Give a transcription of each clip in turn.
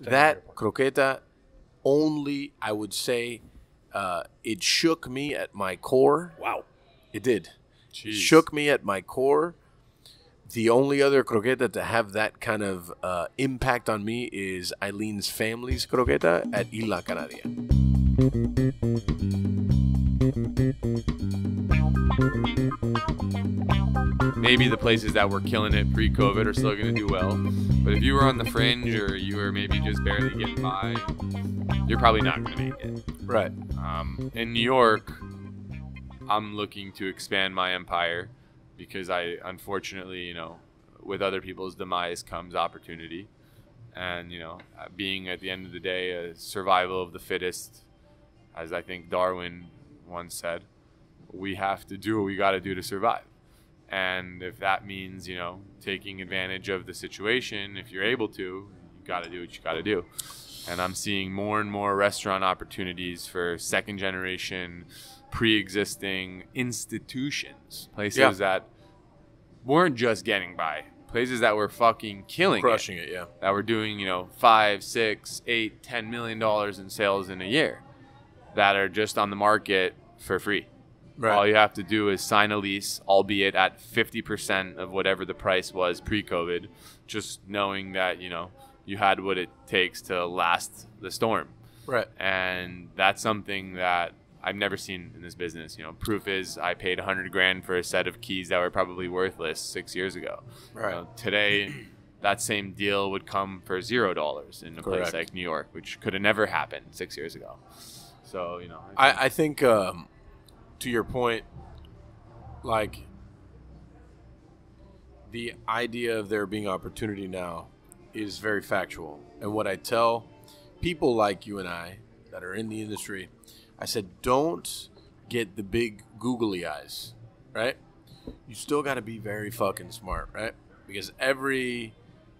that croqueta only, I would say, uh, it shook me at my core. Wow. It did. Jeez. Shook me at my core. The only other croqueta to have that kind of uh, impact on me is Eileen's family's croqueta at Isla Canaria. Maybe the places that were killing it pre-COVID are still going to do well. But if you were on the fringe or you were maybe just barely getting by, you're probably not going to make it. Right. Um, in New York, I'm looking to expand my empire because I, unfortunately, you know, with other people's demise comes opportunity. And, you know, being at the end of the day a survival of the fittest, as I think Darwin once said, we have to do what we got to do to survive. And if that means, you know, taking advantage of the situation, if you're able to, you got to do what you got to do. And I'm seeing more and more restaurant opportunities for second generation, pre existing institutions, places Yeah. that weren't just getting by, places that were fucking killing it Crushing it, yeah. that were doing, you know, five, six, eight, ten million dollars in sales in a year that are just on the market for free. Right. All you have to do is sign a lease, albeit at 50% of whatever the price was pre COVID, just knowing that, you know, you had what it takes to last the storm. Right. And that's something that I've never seen in this business. You know, proof is I paid 100 grand for a set of keys that were probably worthless six years ago. You Right. know, today, that same deal would come for zero dollars in a Correct. place like New York, which could have never happened six years ago. So, you know, I, I think um, to your point, like the idea of there being opportunity now is very factual. And what I tell people like you and I that are in the industry, I said, don't get the big googly eyes, right? You still got to be very fucking smart, right? Because every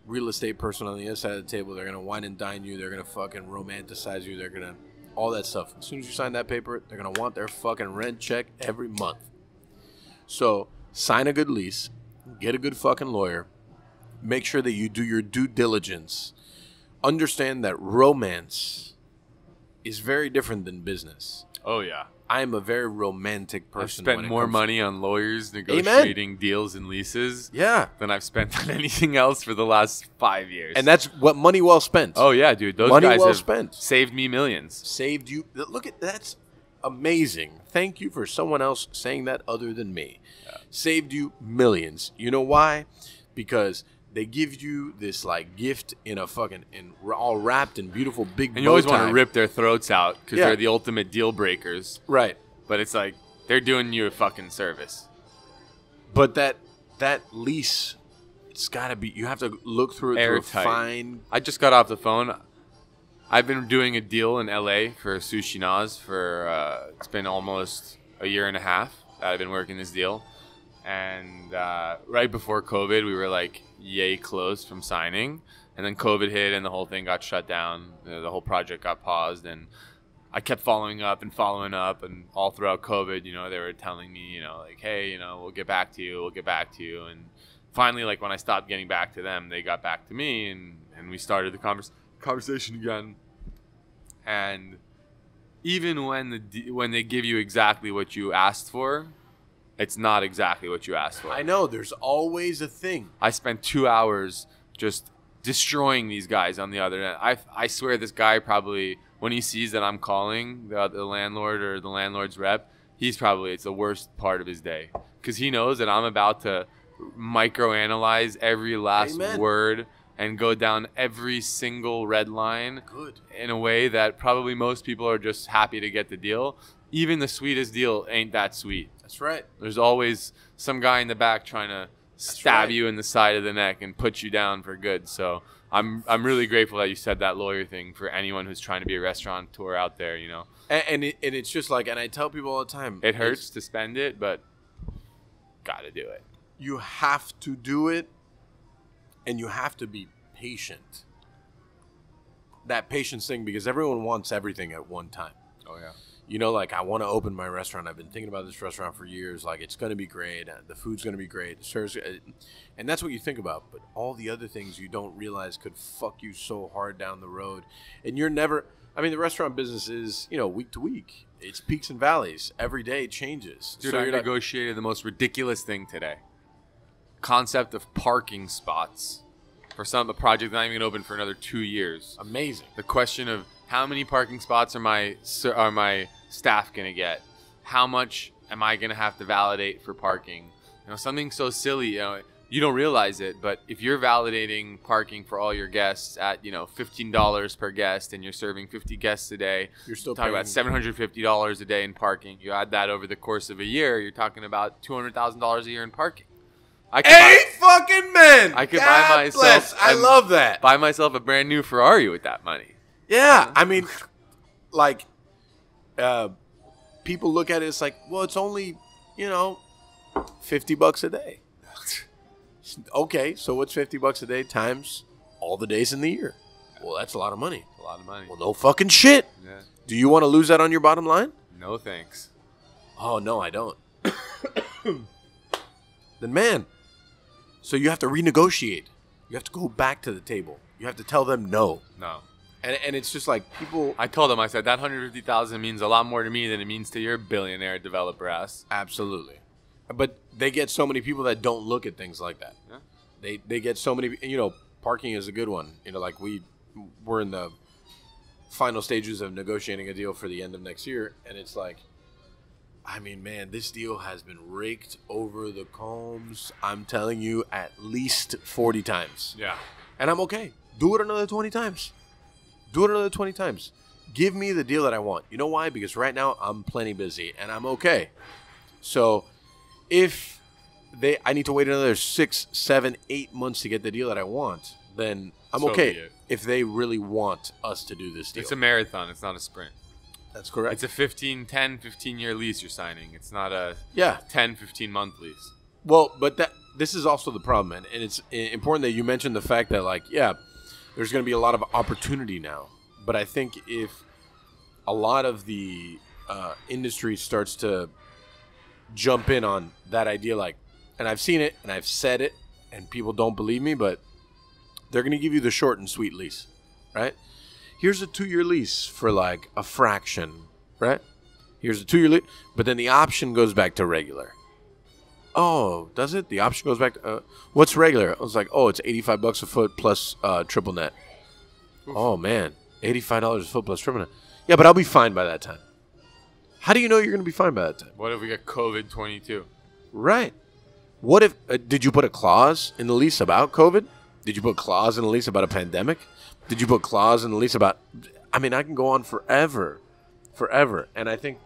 real estate person on the other side of the table, they're gonna wine and dine you. They're gonna fucking romanticize you. They're gonna all that stuff. As soon as you sign that paper, they're gonna want their fucking rent check every month. So sign a good lease, get a good fucking lawyer, make sure that you do your due diligence. Understand that romance is very different than business. oh, yeah. I am a very romantic person. I've spent more money on lawyers negotiating deals and leases Yeah, than I've spent on anything else for the last five years. and that's what money well spent. oh yeah, dude, those Money guys well have spent. saved me millions. saved you. Look at that's amazing. Thank you for someone else saying that other than me. Saved you millions. You know why? Because they give you this like gift in a fucking in all wrapped in beautiful big. And you always want to rip their throats out because Yeah. they're the ultimate deal breakers. right, But it's like they're doing you a fucking service. but that that lease, it's got to be. You have to look through it Airtight. through a fine. I just got off the phone. I've been doing a deal in LA for Sushi Noz for uh, it's been almost a year and a half that I've been working this deal. And uh, right before COVID, we were like yay close from signing, and then COVID hit and the whole thing got shut down. The, the whole project got paused, and I kept following up and following up, and all throughout COVID, you know, they were telling me, you know, like, hey, you know, we'll get back to you, we'll get back to you, and finally, like when I stopped getting back to them, they got back to me, and and we started the convers- conversation again. And even when the when they give you exactly what you asked for, it's not exactly what you asked for. I know there's always a thing. I spent two hours just destroying these guys on the other end. I, I swear this guy probably, when he sees that I'm calling the, the landlord or the landlord's rep, he's probably, it's the worst part of his day. Because he knows that I'm about to microanalyze every last Amen. word and go down every single red line Good. in a way that probably most people are just happy to get the deal. Even the sweetest deal ain't that sweet. That's right. There's always some guy in the back trying to stab right. you in the side of the neck and put you down for good. So I'm I'm really grateful that you said that lawyer thing for anyone who's trying to be a restaurateur out there. You know, And and, it, and it's just like, and I tell people all the time, it hurts to spend it, but gotta do it. you have to do it and you have to be patient that patience thing because everyone wants everything at one time Oh yeah. You know, like I want to open my restaurant. I've been thinking about this restaurant for years. Like it's going to be great. uh, The food's going to be great. The service, uh, and that's what you think about. But all the other things you don't realize could fuck you so hard down the road, and you're never. I mean, the restaurant business is you know week to week. It's peaks and valleys. Every day it changes. Dude, So I negotiated the most ridiculous thing today. Concept of parking spots for some a project not even open for another two years. amazing. The question of how many parking spots are my are my staff gonna get? How much am I gonna have to validate for parking? You know, something so silly. You know, you don't realize it, but if you're validating parking for all your guests at you know fifteen dollars per guest, and you're serving fifty guests a day, You're still talking about seven hundred fifty dollars a day in parking. You add that over the course of a year, you're talking about two hundred thousand dollars a year in parking. I could buy- Eight fucking men. I could buy myself bless. I a- love that. buy myself a brand new Ferrari with that money. Yeah, I mean, like, uh, people look at it. It's like, well, it's only, you know, fifty bucks a day. okay, so what's fifty bucks a day times all the days in the year? Well, that's a lot of money. A lot of money. Well, no fucking shit. Yeah. Do you want to lose that on your bottom line? No thanks. Oh no, I don't. then man, so you have to renegotiate. You have to go back to the table. You have to tell them no. No. And, and it's just like people I told him, I said, that 150000 means a lot more to me than it means to your billionaire developer ass. Absolutely. But they get so many people that don't look at things like that. Yeah. They they get so many you know, parking is a good one. You know, like we we're in the final stages of negotiating a deal for the end of next year and it's like I mean, man, this deal has been raked over the combs. I'm telling you at least 40 times. Yeah. And I'm okay. Do it another 20 times. Do it another 20 times. Give me the deal that I want. You know why? Because right now I'm plenty busy and I'm okay. So if they I need to wait another six, seven, eight months to get the deal that I want, then I'm So okay. If they really want us to do this deal. It's a marathon. It's not a sprint. That's correct. It's a 15, 10, 15 year lease you're signing. It's not a yeah. 10, 15 month lease. Well, but that this is also the problem, man. And it's important that you mentioned the fact that, like, yeah, there's going to be a lot of opportunity now. But I think if a lot of the uh, industry starts to jump in on that idea, like, and I've seen it and I've said it, and people don't believe me, but they're going to give you the short and sweet lease, right? Here's a two year lease for like a fraction, right? Here's a two year lease, but then the option goes back to regular. Oh, does it? The option goes back to uh, what's regular? I was like, oh, it's eighty five bucks a foot plus uh, triple net. Oh man, eighty five dollars a foot plus triple net. Yeah, but I'll be fine by that time. How do you know you're going to be fine by that time? What if we get COVID 22? Right. What if uh, did you put a clause in the lease about COVID? Did you put a clause in the lease about a pandemic? Did you put a clause in the lease about? I mean, I can go on forever, forever, and I think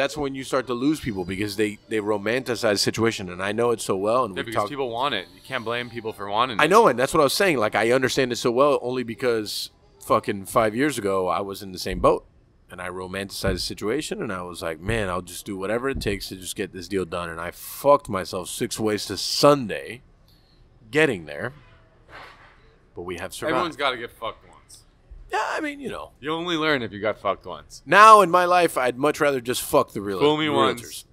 that's when you start to lose people because they they romanticize the situation, and I know it so well, and Yeah, because talk. people want it. You can't blame people for wanting it. I know, and that's what I was saying. Like I understand it so well only because fucking five years ago I was in the same boat, and I romanticized the situation, and I was like, man, I'll just do whatever it takes to just get this deal done, and I fucked myself six ways to Sunday, getting there. But we have survived. Everyone's got to get fucked. Yeah, I mean, you know. You only learn if you got fucked once. Now in my life, I'd much rather just fuck the real Fool me realtors. once.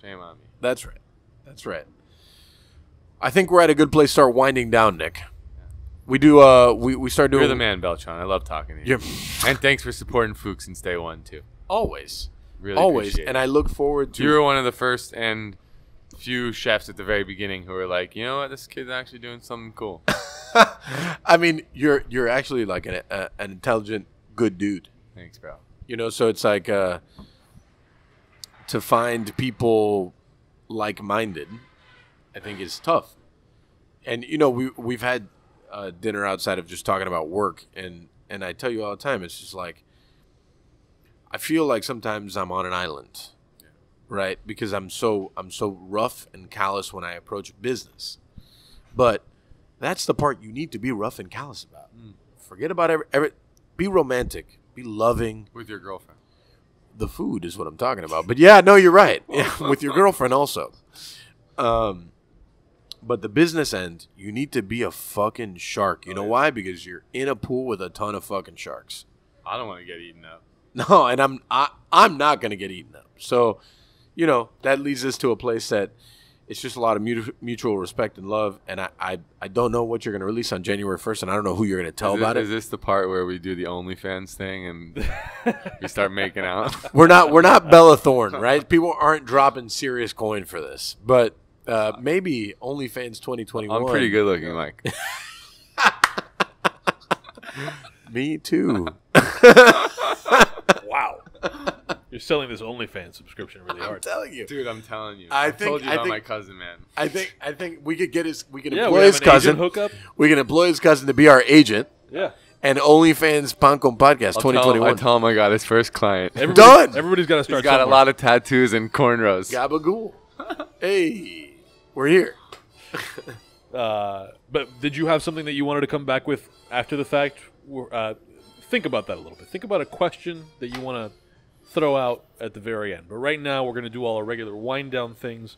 Shame on me. That's right. That's right. I think we're at a good place to start winding down, Nick. We do. Uh, we we start doing. You're the man, Beltran. I love talking to you. And thanks for supporting Fooq's since day one, too. always, Really always, and. I look forward to. You were one of the first and few chefs at the very beginning who were like, you know what, this kid's actually doing something cool. I mean, you're you're actually like an a, an intelligent, good dude. Thanks, bro. You know, so it's like uh, to find people like-minded. I think is tough, and you know we we've had uh, dinner outside of just talking about work, and and I tell you all the time, it's just like I feel like sometimes I'm on an island, right? Because I'm so I'm so rough and callous when I approach business, but that's the part you need to be rough and callous about. Forget about every, every be romantic, be loving. With your girlfriend. The food is what I'm talking about. But yeah, no, you're right. Yeah, with your girlfriend also. Um, but the business end, you need to be a fucking shark. You know why? Because you're in a pool with a ton of fucking sharks. I don't want to get eaten up. No, and I'm I, I'm not gonna get eaten up. So, you know, that leads us to a place that it's just a lot of mutual, mutual respect and love. And I, I I don't know what you're gonna release on January first, and I don't know who you're gonna tell Is, about this, is it. this the part where we do the OnlyFans thing and we start making out? We're not we're not Bella Thorne, right? People aren't dropping serious coin for this, but. Uh, maybe OnlyFans 2021. I'm pretty good looking, Mike. Me too. Wow. You're selling this OnlyFans subscription really hard. I'm telling you. Dude, I'm telling you. I I think- told you I about think- my cousin, man. I think I think we could get his we can Yeah, employ we his cousin. hookup. We can employ his cousin to be our agent Yeah. and OnlyFans Pan Con Podcast I'll tell him- 2021. I tell him I got his first client. Everybody, Done. Everybody's got to He's start. got a lot of tattoos and cornrows. Gabagool. hey, we're here. Uh, but did you have something that you wanted to come back with after the fact? Uh, think about that a little bit. Think about a question that you want to throw out at the very end. But right now, we're going to do all our regular wind down things.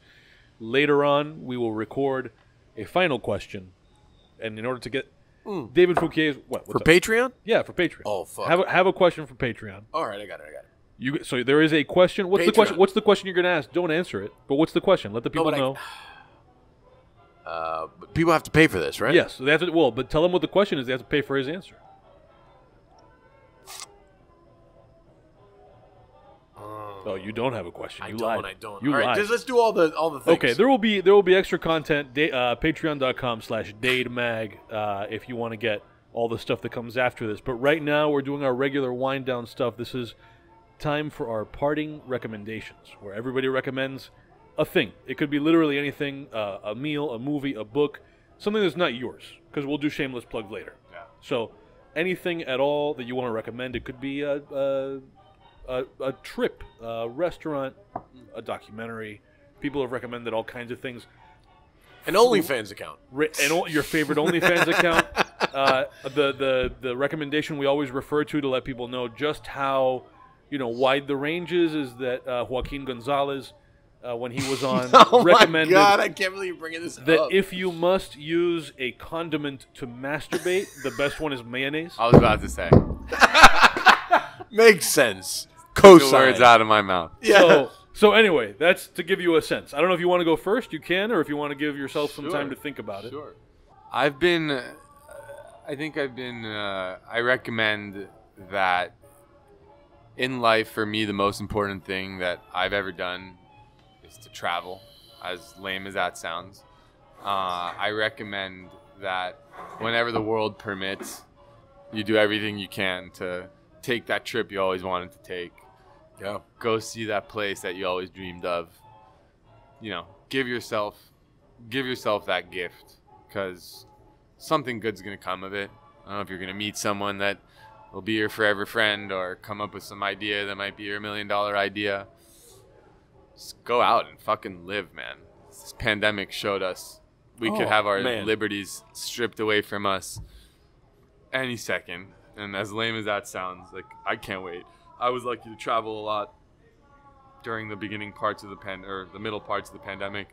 Later on, we will record a final question, and in order to get David Foulquier's what For up? Patreon? yeah for Patreon. Oh, fuck. Have a, have a question for Patreon. All right, I got it. I got it. You so there is a question. What's the question? What's the question you're going to ask? Don't answer it. But what's the question? Let the people I- know. Uh, people have to pay for this, right? Yes, so they have to. Well, but tell them what the question is. They have to pay for his answer. Oh, you don't have a question. I You don't. lied. I don't. You all right, just let's do all the all the things. Okay, there will be there will be extra content. Da- uh, Patreon.com slash DadeMag uh, if you want to get all the stuff that comes after this. But right now we're doing our regular wind down stuff. This is time for our parting recommendations, where everybody recommends a thing. It could be literally anything: uh, a meal, a movie, a book, something that's not yours. Because we'll do shameless plug later. Yeah. So anything at all that you want to recommend. It could be a a, a, a trip, a restaurant, a documentary. People have recommended all kinds of things. An OnlyFans account. Ri- and o- your favorite OnlyFans account. Uh, the the the recommendation we always refer to to let people know just how you know wide the range is is that uh, Joaquin Gonzalez, uh, when he was on, Oh recommended my god! I can't believe you're bringing this that up. if you must use a condiment to masturbate, the best one is mayonnaise. I was about to say. Makes sense. The Cosign. words out of my mouth. Yeah. So, so anyway, that's to give you a sense. I don't know if you want to go first, you can, or if you want to give yourself some Sure. time to think about it. Sure. I've been. Uh, I think I've been. Uh, I recommend that in life, for me, the most important thing that I've ever done is to travel. As lame as that sounds, uh, I recommend that whenever the world permits, you do everything you can to take that trip you always wanted to take yeah. go see that place that you always dreamed of you know give yourself give yourself that gift because something good's gonna come of it i don't know if you're gonna meet someone that will be your forever friend or come up with some idea that might be your million dollar idea just go out and fucking live man this pandemic showed us we Oh, could have our man. liberties stripped away from us any second. And as lame as that sounds, like I can't wait. I was lucky to travel a lot during the beginning parts of the pan or the middle parts of the pandemic.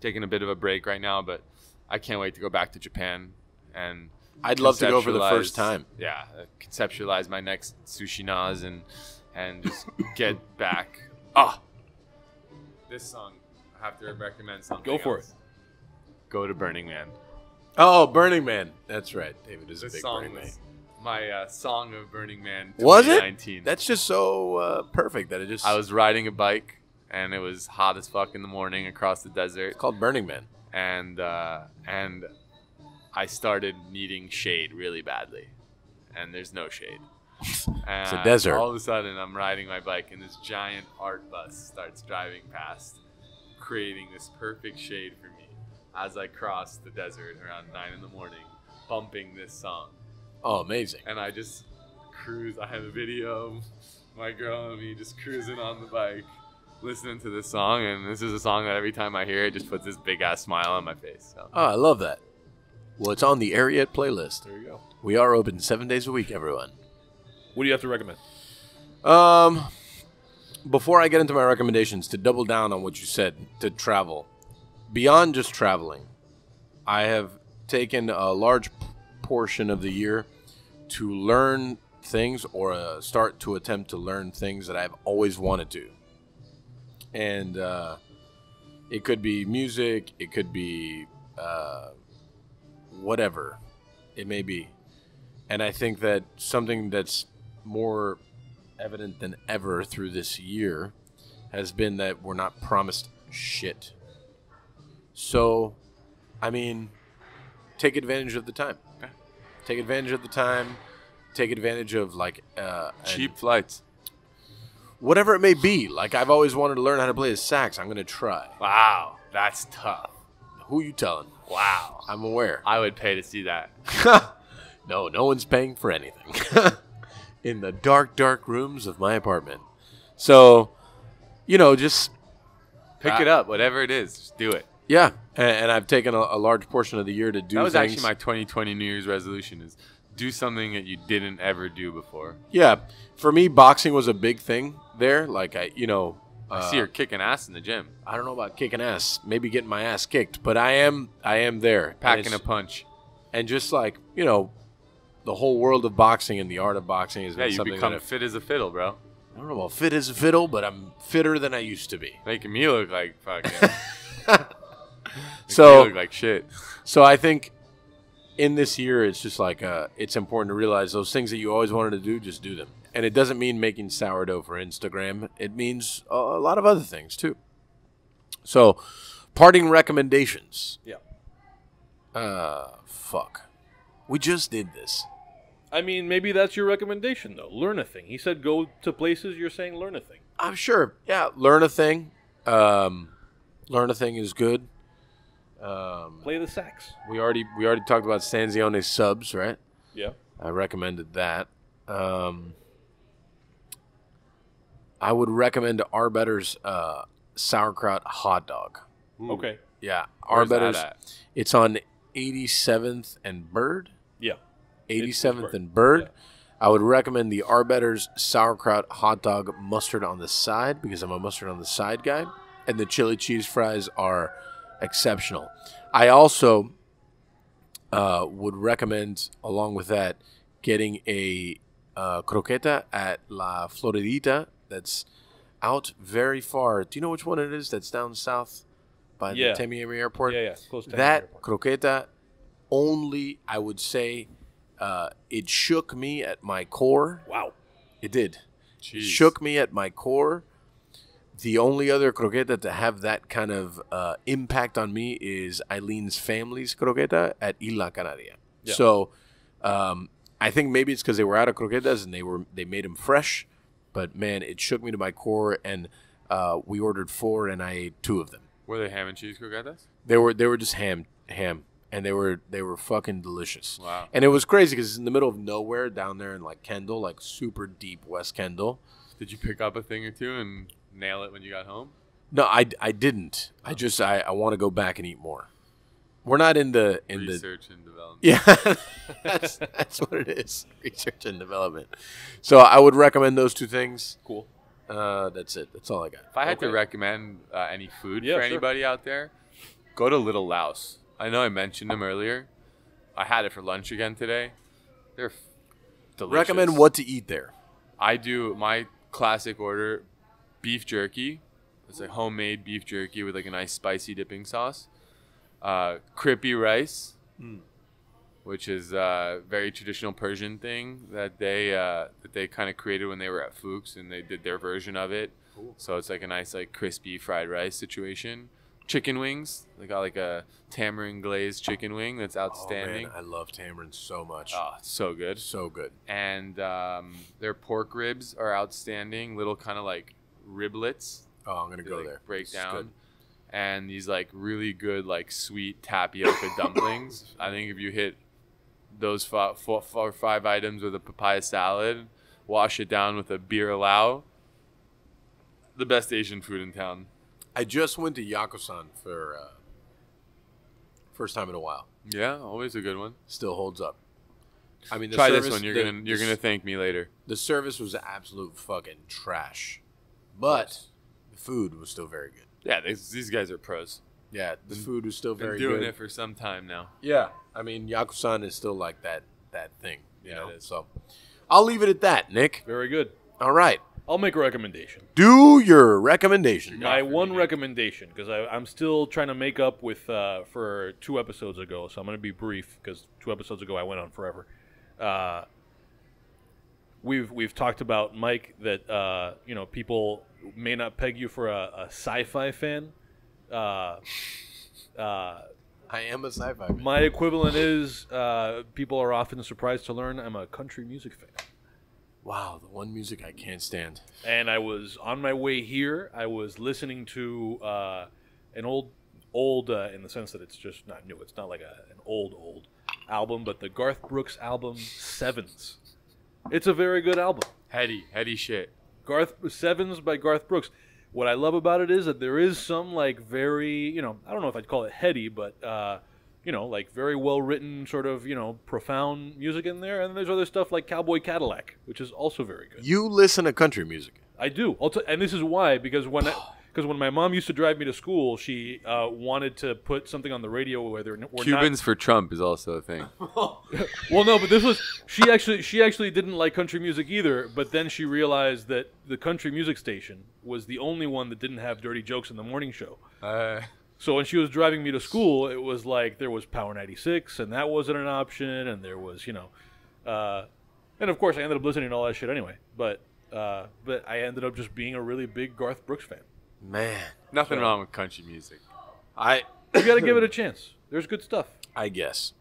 Taking a bit of a break right now, but I can't wait to go back to Japan and I'd love to go for the first time. Yeah, conceptualize my next sushi noz and and just get back. Ah, this song I have to recommend something. Go for else. Go to Burning Man. Oh, Burning Man. That's right. David is a big Burning Man. My uh, song of Burning Man. Was it? That's just so uh, perfect that it just. I was riding a bike and it was hot as fuck in the morning across the desert, It's called Burning Man. and uh, and I started needing shade really badly, and there's no shade. It's a desert. All of a sudden, I'm riding my bike, and this giant art bus starts driving past, creating this perfect shade for me as I cross the desert around nine in the morning, bumping this song. Oh, amazing. and I just cruise. I have a video of my girl and me just cruising on the bike, listening to this song, and this is a song that every time I hear it, just puts this big ass smile on my face. So Oh, I love that. Well, it's on the Ariete playlist. There you go. We are open seven days a week, everyone. What do you have to recommend? Um, before I get into my recommendations, to double down on what you said, to travel, beyond just traveling, I have taken a large p- portion of the year to learn things or uh, start to attempt to learn things that I've always wanted to. And uh, it could be music, it could be uh, whatever it may be. And I think that something that's more evident than ever through this year has been that we're not promised shit. So, I mean, take advantage of the time. Okay. Take advantage of the time. Take advantage of like uh, Cheap flights. whatever it may be. Like I've always wanted to learn how to play the sax. I'm gonna try. Wow, that's tough. Who you telling? Wow. I'm aware. I would pay to see that. no, no one's paying for anything. In the dark, dark rooms of my apartment. So, you know, just Pick Uh, it up, whatever it is, just do it. Yeah. And, and I've taken a, a large portion of the year to do. That was things. actually my 2020 New Year's resolution: is do something that you didn't ever do before. Yeah, for me, boxing was a big thing there. Like I, you know, I uh, see you're kicking ass in the gym, I don't know about kicking ass, maybe getting my ass kicked, but I am, I am there, packing a punch. and just like you know, the whole world of boxing and the art of boxing is Yeah, you something become fit as a fiddle, bro. I don't know about fit as a fiddle, but I'm fitter than I used to be. Making me look like fucking. So- look like shit. So I think in this year, it's just like uh, it's important to realize those things that you always wanted to do, just do them. And it doesn't mean making sourdough for Instagram. It means a a lot of other things too. So, parting recommendations. Yeah. Uh, fuck. We just did this. I mean, maybe that's your recommendation though. Learn a thing. He said go to places. You're saying learn a thing. I'm sure. Yeah, learn a thing. Um, learn a thing is good. Um, Play the sax. we already we already talked about Sanzione subs, right? Yeah. I recommended that. Um, I would recommend Arbetter's uh, sauerkraut hot dog. Okay. Yeah, Arbetter's. It's on 87th and Bird. Yeah. 87th Bird. and Bird. Yeah. I would recommend the Arbetter's sauerkraut hot dog mustard on the side because I'm a mustard on the side guy, and the chili cheese fries are exceptional. I also uh, would recommend, along with that, getting a uh, croqueta at La Floridita. That's out very far. Do you know which one it is? That's down south by Yeah. the Tamiami Airport Yeah, yeah. Close to the that airport. croqueta only i would say uh, it shook me at my core Wow. it did Jeez. shook me at my core the only other croqueta to have that kind of uh, impact on me is eileen's family's croqueta at isla canaria Yeah. so um, i think maybe it's because they were out of croquetas and they were they made them fresh but man it shook me to my core and uh, we ordered four and i ate two of them Were they ham and cheese croquetas? they were they were just ham ham, and they were they were fucking delicious. Wow. And it was crazy because it's in the middle of nowhere down there in like Kendall, like super deep West Kendall. Did you pick up a thing or two and nail it when you got home? No, I, I didn't. I just I, I want to go back and eat more. We're not in the in the Research and development. yeah. that's that's what it is. Research and development. So I would recommend those two things. Cool. Uh, that's it. That's all I got. If I had to recommend uh, any food Yeah, for sure. anybody out there, go to Little Louse. I know I mentioned them earlier. I had it for lunch again today. They're delicious. Recommend what to eat there. I do my classic order: beef jerky. It's like homemade beef jerky with like a nice spicy dipping sauce. Uh, crippy rice, which is a very traditional Persian thing that they uh, that they kind of created when they were at Fooq's and they did their version of it. So it's like a nice like crispy fried rice situation. Chicken wings. They got like a tamarind glazed chicken wing that's outstanding. Oh, man, I love tamarind so much. Oh, so good So good. and um, their pork ribs are outstanding. Little kind of like riblets. Oh, I'm gonna They, go like, there. break down. And these like really good like sweet tapioca dumplings. I think if you hit those four, four, four or five items with a papaya salad, wash it down with a beer lao. The best Asian food in town. I just went to Yakko-San for uh, first time in a while. Yeah, always a good one. Still holds up. I mean, the Try service, this one. You're the- gonna you're the gonna thank me later. The service was absolute fucking trash, but the food was still very good. Yeah, these, these guys are pros. Yeah, the food was still very Been doing good. it for some time now. Yeah, I mean, Yakko-San is still like that that thing. You Yeah, know, it is. so I'll leave it at that, Nick. Very good. All right. I'll make a recommendation. Do your recommendation. My one recommendation, because I'm still trying to make up with uh, for two episodes ago, so I'm going to be brief because two episodes ago I went on forever. Uh, we've we've talked about Mike that uh, you know people may not peg you for a, a sci-fi fan. Uh, uh, I am a sci-fi fan. my equivalent is uh, people are often surprised to learn I'm a country music fan. Wow, the one music I can't stand. and I was on my way here. I was listening to uh, an old, old uh, in the sense that it's just not new. It's not like a, an old, old album, but the Garth Brooks album Sevens. It's a very good album. Heady, heady shit. Garth Sevens by Garth Brooks. What I love about it is that there is some like very, you know, I don't know if I'd call it heady, but uh, you know, like very well written, sort of, you know, profound music in there. And then there's other stuff like Cowboy Cadillac, which is also very good. You listen to country music. I do. I'll t- and this is why because when because when my mom used to drive me to school, she uh, wanted to put something on the radio where there were Cubans for Trump is also a thing. Well, no, but this was she actually she actually didn't like country music either. But then she realized that the country music station was the only one that didn't have dirty jokes in the morning show. Uh, So when she was driving me to school, it was like there was Power 96, and that wasn't an option, and there was, you know, uh, and of course I ended up listening to all that shit anyway. But uh, but I ended up just being a really big Garth Brooks fan. Man, nothing wrong with country music. I You got to give it a chance. There's good stuff. I guess.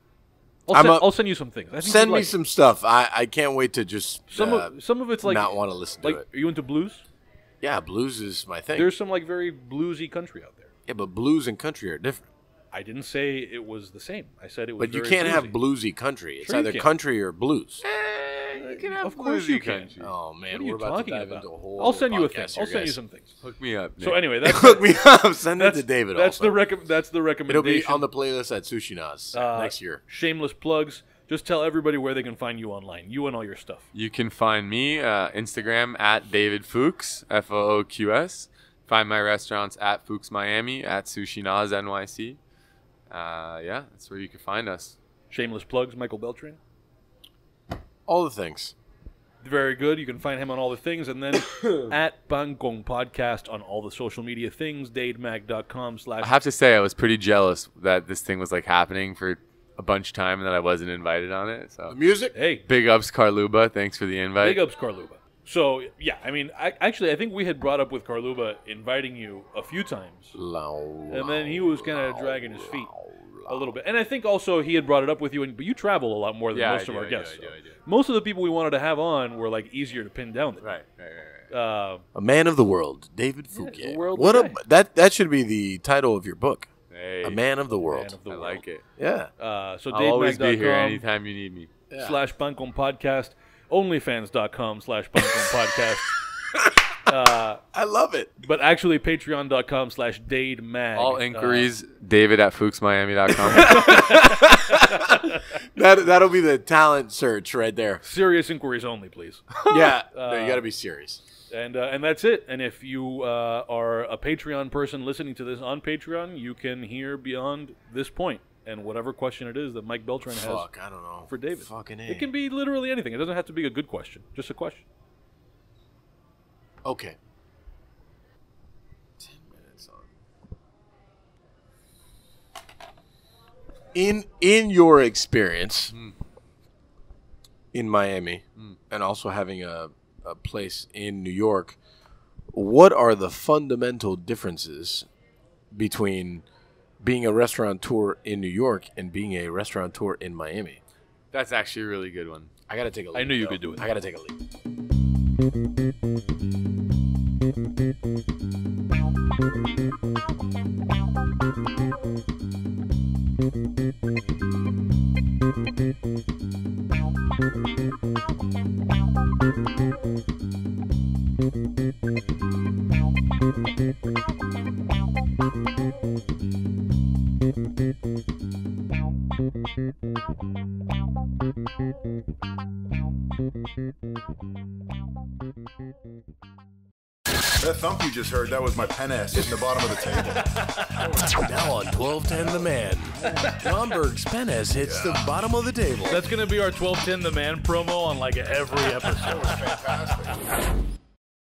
I'll, I'm send, a- I'll send you some things. I think Send me like it. some stuff. I, I can't wait to just Some uh, of some of it's like not want to listen to like. it. Are you into blues? Yeah, blues is my thing. There's some like very bluesy country out there. yeah, but blues and country are different. I didn't say it was the same. I said it was. But you can't have bluesy. bluesy country. It's Sure either country or blues. You can have Of course you bluesy can. Oh man, What are we're you about talking to dive about? into a whole. I'll send you a thing. I'll send you some things. Hook me up. So anyway, that's Hook me up. Send it to David. That's also. the rec- That's the recommendation. It'll be on the playlist at Sushi Noz Uh, next year. Shameless plugs. Just tell everybody where they can find you online. You and all your stuff. You can find me uh, Instagram at David Fooqs F O O Q S. Find my restaurants at Fooqs Miami at Sushi Noz NYC. Uh, yeah, that's where you can find us. Shameless plugs. Michael Beltran. All the things. Very good. You can find him on all the things, and then at Pan Con Podcast on all the social media things. DadeMag.com I slash. have to say, I was pretty jealous that this thing was like happening for a bunch of time and that I wasn't invited on it. The So music. Hey, big ups, Carluba. Thanks for the invite. big ups, Carluba. So yeah, I mean, I, actually, I think we had brought up with Carluba inviting you a few times, and then he was kind of dragging his feet a little bit. And I think also he had brought it up with you, and but you travel a lot more than Yeah, I most of do, our I do, guests. I do, so I do. Most of the people we wanted to have on were like easier to pin down. Than Right, right, right, right. uh, A man of the world, David Foulquier. the world what a that that should be the title of your book. Hey, A man of the world. man of the I world. like it. yeah. Uh, so I'll always be here anytime you need me. slash Pan Con Podcast, OnlyFans.com slash Pan Con Podcast. Uh, I love it. but actually, Patreon.com slash Dade Mag. All Uh, inquiries, David at FooqsMiami.com. That that'll be the talent search right there. serious inquiries only, please. Yeah. no, you got to be serious. And uh, and that's it. And if you uh, are a Patreon person listening to this on Patreon, you can hear beyond this point and whatever question it is that Mike Beltran has Fuck, I don't know. for David. Fucking A. It can be literally anything. It doesn't have to be a good question. Just a question. Okay. Ten minutes on. In in your experience hmm. in Miami, hmm. and also having a, a place in New York, what are the fundamental differences between being a restaurateur in New York and being a restaurateur in Miami? That's actually a really good one. I gotta take a leak. I knew you though. could do it. I gotta take a leak. Thump you just heard, that was my pen ass hitting the bottom of the table. Now on 1210 The Man, Romberg's Penez hits the bottom of the table. That's gonna be our 1210 The Man promo on like every episode. Fantastic.